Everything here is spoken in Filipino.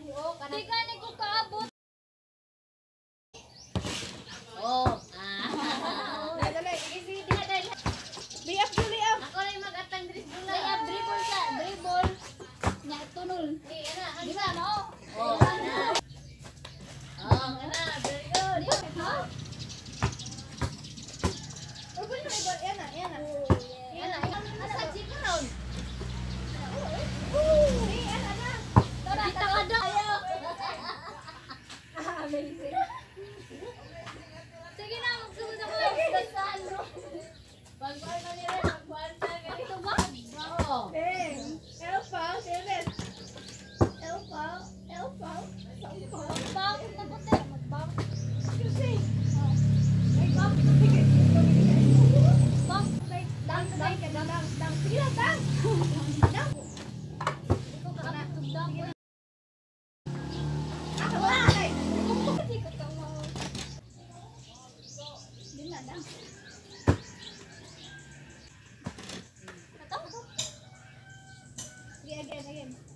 Di ka ni ko kaabot. Oh. Ah. Dali, easy di dali. Liap dali liap. Ako rin mag-atang dris dula. Liap dribble ka, dribble. Nya tunol. Di, ana. Di ba no? Oh, ana. Oh, ana. Very good. Ha? Urban na iba, yan na, Amazing. Sige na, magsusunod ako. Dasan mo. Pag-bar na nila, pag-bar na Ito ba? Oo. Dang. Elfa, David. Elfa, Elfa. Magbang, mabuti. Magbang. Excuse me. Oh. Magbang. Sige. Bang. Dang, dang, dang, dang, dang. Sige lang, dang. Again, again.